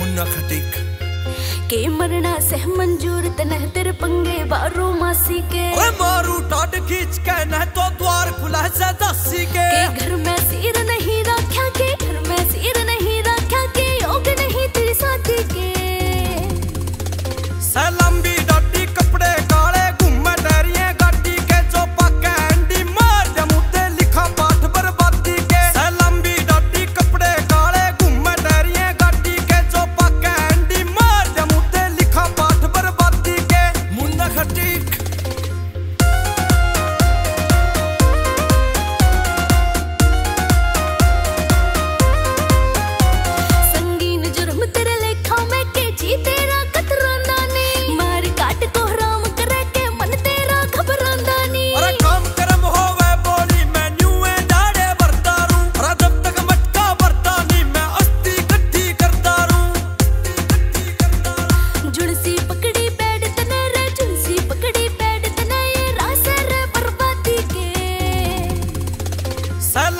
मुन्ना खटिक के मरना सह मंजूर तनह तेरे पंगे बारो मासी के। ओए मारू टाट खींच के नह Sal